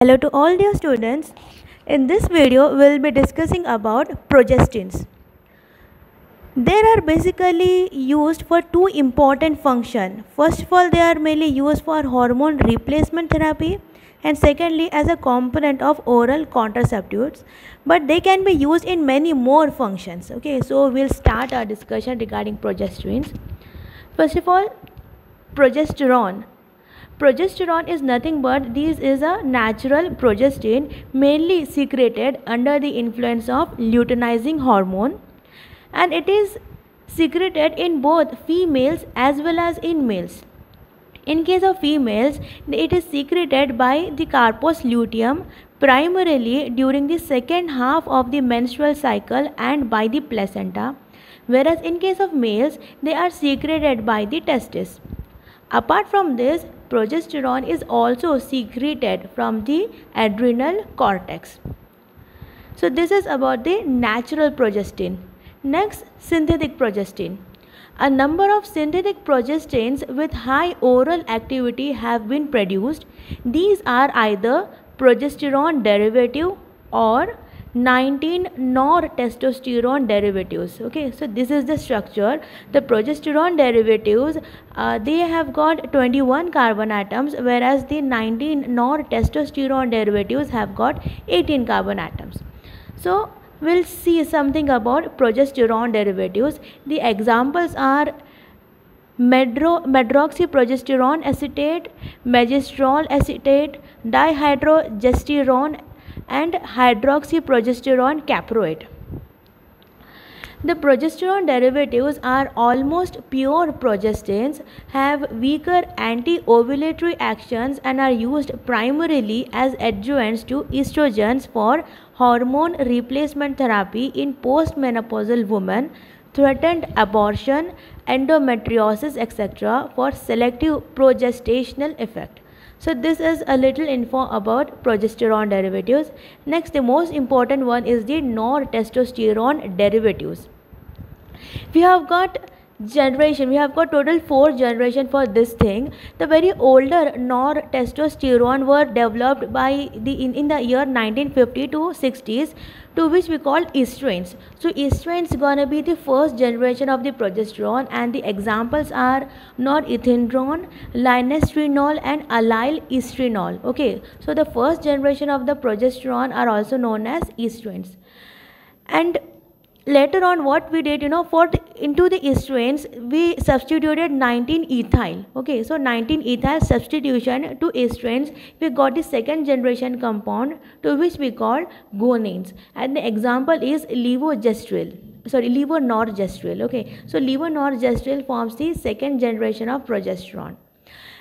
Hello to all dear students. In this video, we will be discussing about progestins. They are basically used for two important functions. First of all, they are mainly used for hormone replacement therapy and secondly as a component of oral contraceptives but they can be used in many more functions okay so we'll start our discussion regarding progestins first of all progesterone Progesterone is nothing but this is a natural progestin mainly secreted under the influence of luteinizing hormone and it is secreted in both females as well as in males. In case of females, it is secreted by the corpus luteum primarily during the second half of the menstrual cycle and by the placenta whereas in case of males, they are secreted by the testis. Apart from this, progesterone is also secreted from the adrenal cortex. So this is about the natural progestin. Next, synthetic progestin. A number of synthetic progestins with high oral activity have been produced. These are either progesterone derivative or 19 nor testosterone derivatives. Okay so this is the structure. The progesterone derivatives uh, they have got 21 carbon atoms whereas the 19 nor testosterone derivatives have got 18 carbon atoms. So we'll see something about progesterone derivatives. The examples are medro, medroxyprogesterone acetate, megestrol acetate, dihydrogesterone and hydroxyprogesterone caproate. The progesterone derivatives are almost pure progestins, have weaker anti-ovulatory actions and are used primarily as adjuvants to estrogens for hormone replacement therapy in postmenopausal women, threatened abortion, endometriosis etc. for selective progestational effect. So this is a little info about progesterone derivatives. Next, the most important one is the nortestosterone derivatives. We have got generation we have got total four generation for this thing the very older nortestosterone were developed by the in, in the year 1950 to 60s to which we call estranes so estranes gonna be the first generation of the progesterone and the examples are norethindrone lynestrenol and allyl estrenol okay. So the first generation of the progesterone are also known as estranes and later on what we did you know for the, into the estranes we substituted 19 ethyl. Okay so 19 ethyl substitution to estranes we got the second generation compound to which we call gonins and the example is levogestrel. Sorry levonorgestrel. Okay so levonorgestrel forms the second generation of progesterone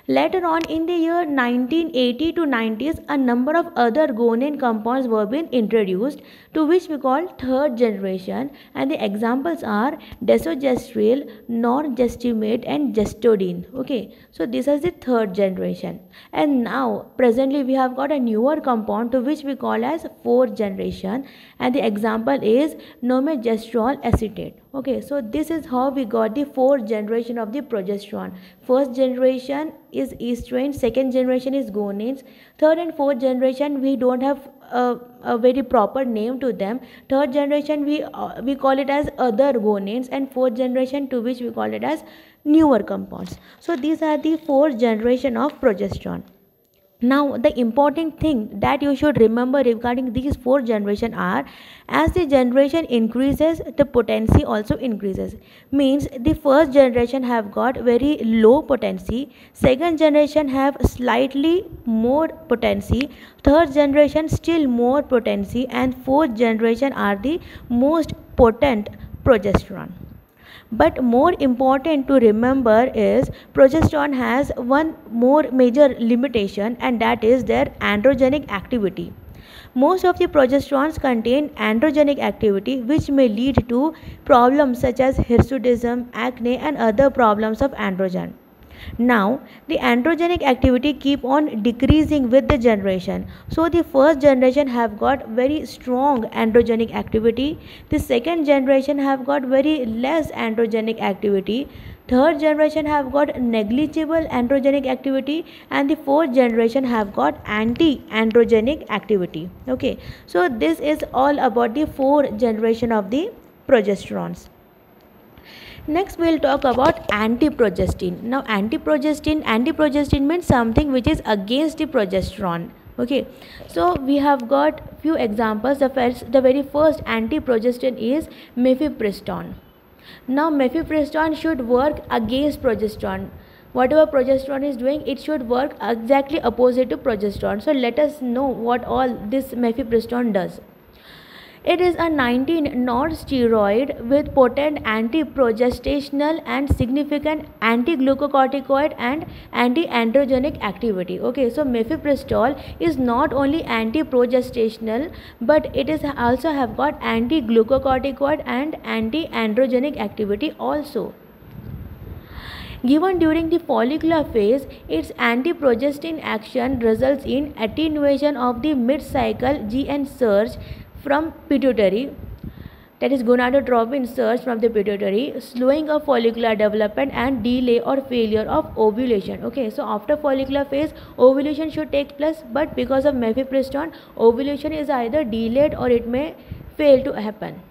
Later on in the year 1980 to 90s, a number of other gonine compounds were being introduced to which we call third generation. And the examples are desogestrel, norgestimate and gestodene. Okay, so this is the third generation. And now presently we have got a newer compound to which we call as fourth generation. And the example is nomegestrol acetate okay so this is how we got the fourth generation of the progesterone. First generation is estrone second generation is gonins third and fourth generation we don't have a, a very proper name to them. Third generation we uh, we call it as other gonins and fourth generation to which we call it as newer compounds. So these are the fourth generation of progesterone now the important thing that you should remember regarding these four generation are as the generation increases the potency also increases. Means the first generation have got very low potency second generation have slightly more potency third generation still more potency and fourth generation are the most potent progesterone but more important to remember is progesterone has one more major limitation and that is their androgenic activity. Most of the progesterones contain androgenic activity which may lead to problems such as hirsutism acne and other problems of androgen now the androgenic activity keep on decreasing with the generation. So the first generation have got very strong androgenic activity. The second generation have got very less androgenic activity. Third generation have got negligible androgenic activity. And the fourth generation have got anti-androgenic activity. Okay. So this is all about the four generation of the progesterones next we'll talk about anti-progestin. Now anti-progestin anti-progestin means something which is against the progesterone. Okay. So we have got few examples. The first the very first anti-progestin is mifepristone. Now mifepristone should work against progesterone. Whatever progesterone is doing it should work exactly opposite to progesterone. So let us know what all this mifepristone does it is a 19 non-steroid with potent anti-progestational and significant anti-glucocorticoid and anti-androgenic activity. Okay, so mifepristone is not only anti-progestational but it is also have got anti-glucocorticoid and anti-androgenic activity also. Given during the follicular phase, its anti-progestin action results in attenuation of the mid-cycle GN surge from pituitary. That is gonadotropin surge from the pituitary slowing of follicular development and delay or failure of ovulation. Okay so after follicular phase ovulation should take place but because of mifepristone ovulation is either delayed or it may fail to happen.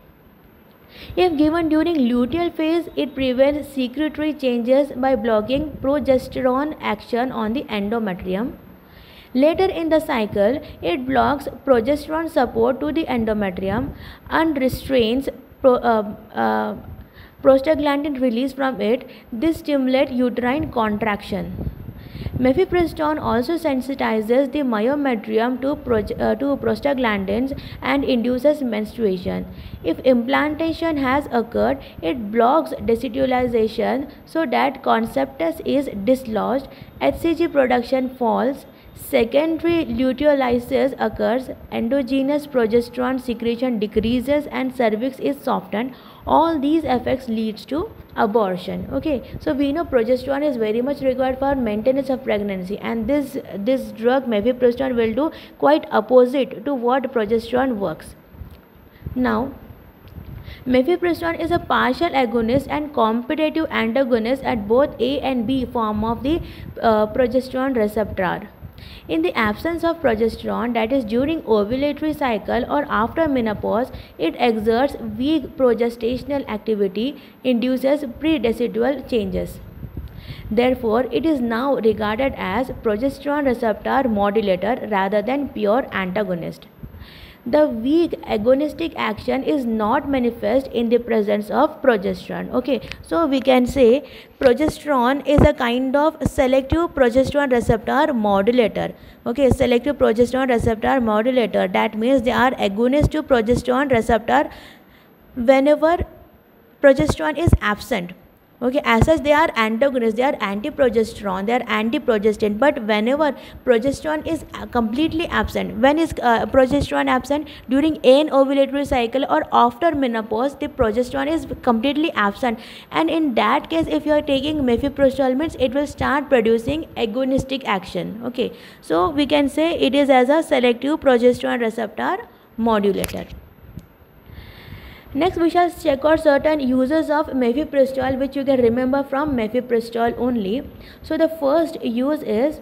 If given during luteal phase it prevents secretory changes by blocking progesterone action on the endometrium Later in the cycle, it blocks progesterone support to the endometrium and restrains pro, uh, uh, prostaglandin release from it. This stimulates uterine contraction. Mifepristone also sensitizes the myometrium to, uh, to prostaglandins and induces menstruation. If implantation has occurred, it blocks decidualization so that conceptus is dislodged, HCG production falls, Secondary luteolysis occurs, endogenous progesterone secretion decreases and cervix is softened. All these effects leads to abortion. Okay, so we know progesterone is very much required for maintenance of pregnancy and this, this drug mifepristone will do quite opposite to what progesterone works. Now, Mifepristone is a partial agonist and competitive antagonist at both A and B form of the uh, progesterone receptor. In the absence of progesterone, that is during ovulatory cycle or after menopause, it exerts weak progestational activity, induces predecidual changes. Therefore, it is now regarded as progesterone receptor modulator rather than pure antagonist the weak agonistic action is not manifest in the presence of progesterone. Okay so we can say progesterone is a kind of selective progesterone receptor modulator. Okay selective progesterone receptor modulator. That means they are agonist to progesterone receptor whenever progesterone is absent okay as such they are antagonists they are anti-progesterone they are anti-progestin but whenever progesterone is uh, completely absent when is uh, progesterone absent? During an ovulatory cycle or after menopause the progesterone is completely absent. And in that case if you are taking mifepristone it will start producing agonistic action. Okay so we can say it is as a selective progesterone receptor modulator Next we shall check out certain uses of mifepristone which you can remember from mifepristone only. So the first use is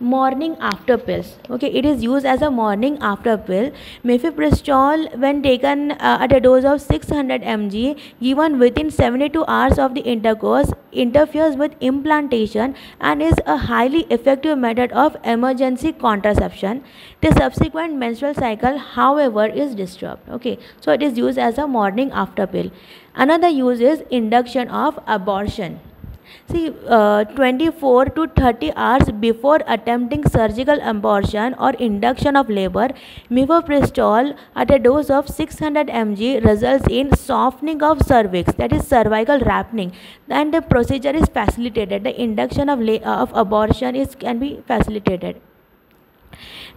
morning after pills okay it is used as a morning after pill. Mifepristone when taken uh, at a dose of 600 mg given within 72 hours of the intercourse interferes with implantation and is a highly effective method of emergency contraception. The subsequent menstrual cycle however is disturbed. Okay so it is used as a morning after pill. Another use is induction of abortion See, uh, 24 to 30 hours before attempting surgical abortion or induction of labor, mifepristol at a dose of 600 mg results in softening of cervix, that is cervical wrapping, and the procedure is facilitated. The induction of, of abortion is can be facilitated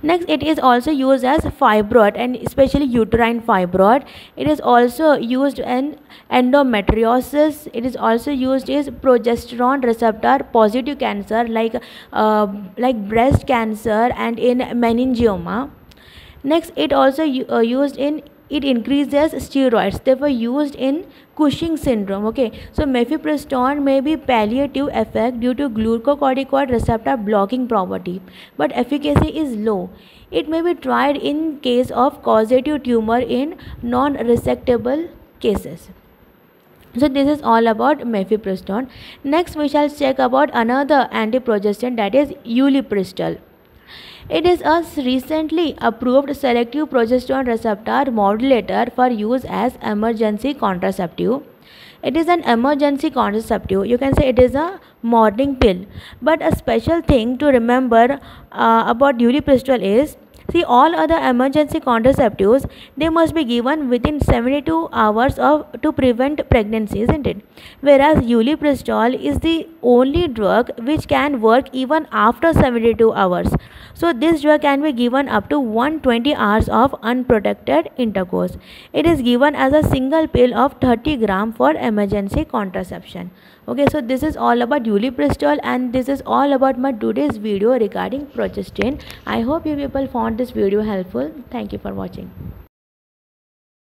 next it is also used as fibroid and especially uterine fibroid. It is also used in endometriosis. It is also used as progesterone receptor positive cancer like uh, like breast cancer and in meningioma. Next it also uh, used in it increases steroids. They were used in cushing syndrome okay? So mifepristone may be palliative effect due to glucocorticoid receptor blocking property but efficacy is low. It may be tried in case of causative tumor in non-resectable cases. So this is all about mifepristone. Next we shall check about another antiprogestin that is ulipristal it is a recently approved selective progesterone receptor modulator for use as emergency contraceptive. It is an emergency contraceptive. You can say it is a morning pill. But a special thing to remember uh, about ulipristal is See, all other emergency contraceptives they must be given within 72 hours of to prevent pregnancy, isn't it? Whereas ulipristal is the only drug which can work even after 72 hours. So this drug can be given up to 120 hours of unprotected intercourse. It is given as a single pill of 30 gram for emergency contraception okay so this is all about ulipristal and this is all about my today's video regarding progestin i hope you people found this video helpful thank you for watching